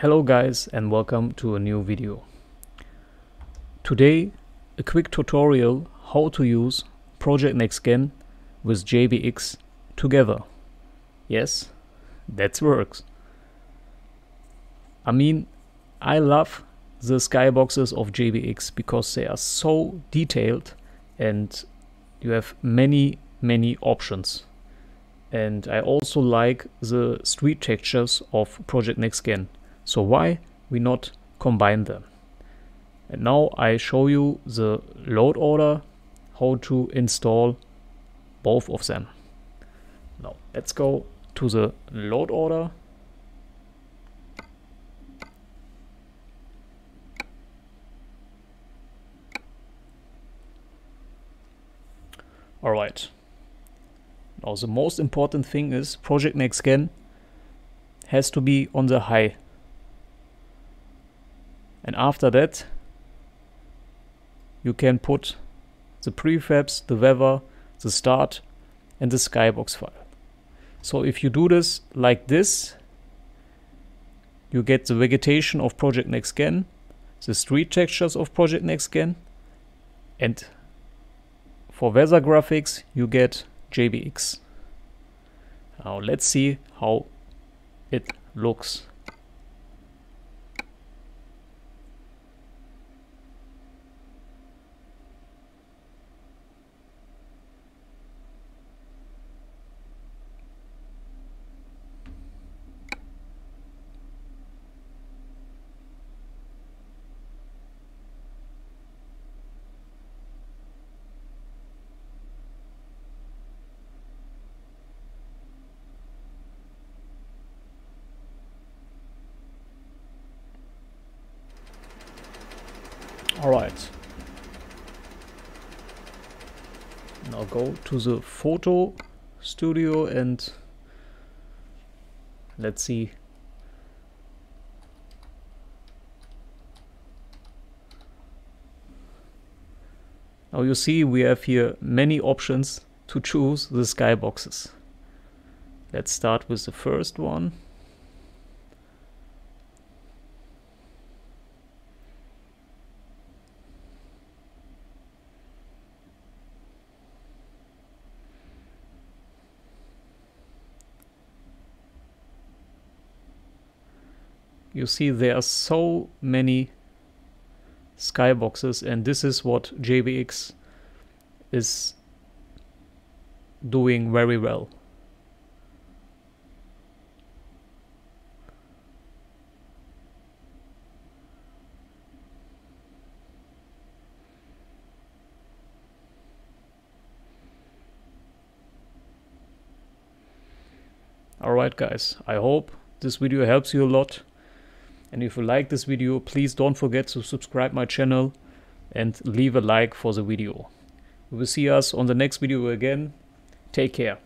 Hello guys and welcome to a new video. Today a quick tutorial how to use Project NextGen with JBX together. Yes, that works. I mean, I love the skyboxes of JBX because they are so detailed and you have many many options. And I also like the street textures of Project NextGen so why we not combine them? And now I show you the load order, how to install both of them. Now let's go to the load order. Alright. Now the most important thing is Project NextGen has to be on the high and after that you can put the prefabs, the weather, the start and the skybox file. So if you do this like this, you get the vegetation of Project NextGen, the street textures of Project NextGen, and for weather graphics you get JBX. Now let's see how it looks. All right. Now go to the photo studio and let's see. Now you see we have here many options to choose the skyboxes. Let's start with the first one you see there are so many skyboxes and this is what JBX is doing very well. Alright guys, I hope this video helps you a lot. And if you like this video, please don't forget to subscribe my channel and leave a like for the video. We will see us on the next video again. Take care.